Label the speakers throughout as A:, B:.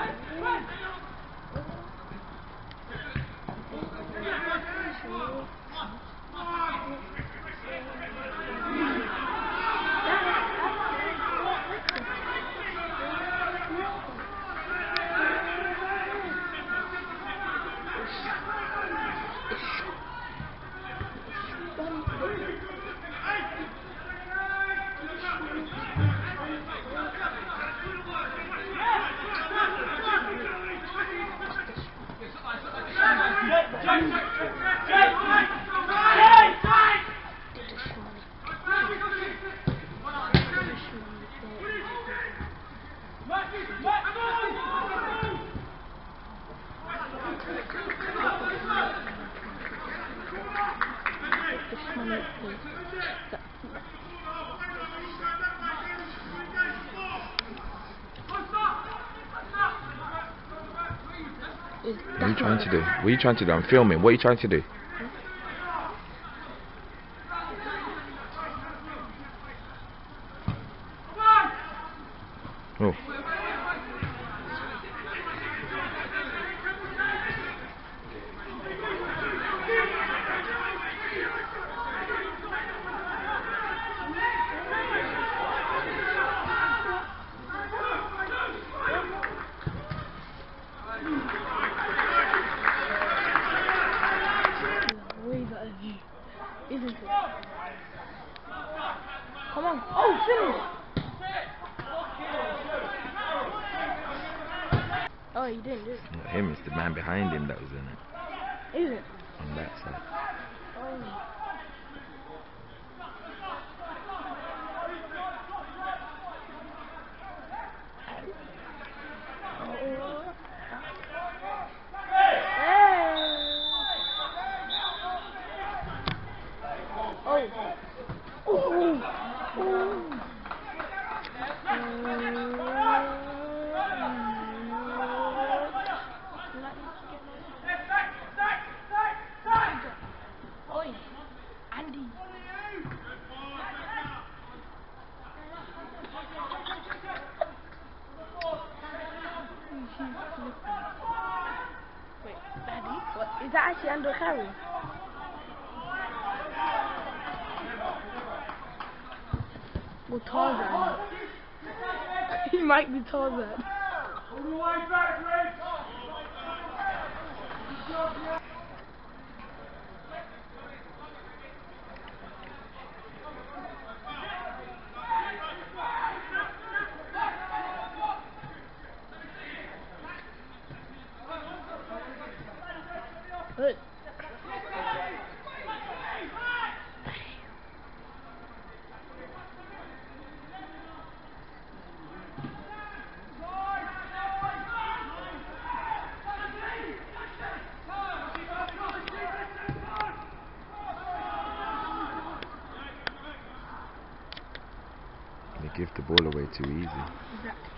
A: Run! Run! What are you trying to do? What are you trying to do? I'm filming. What are you trying to do? Oh.
B: Isn't it? Come on. Oh, finish! Oh, you didn't do it.
A: Not him, it's the man behind him that was in it.
B: Is it?
A: On that side.
B: Oh. What? Is that actually under carry? Or Tarzan? he might be Tarzan.
A: Give the ball away too easy.
B: Exactly.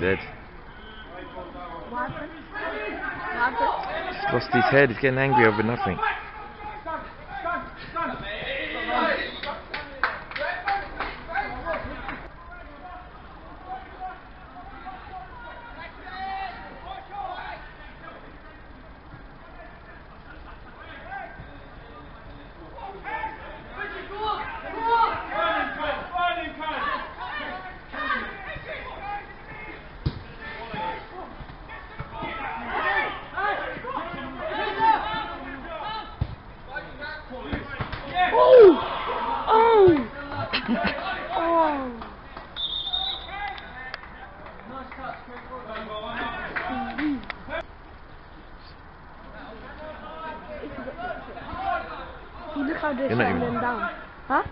A: Head.
B: What happened?
A: He's lost his head. He's getting angry over nothing.
B: Oh! look how they're shutting them down. Huh?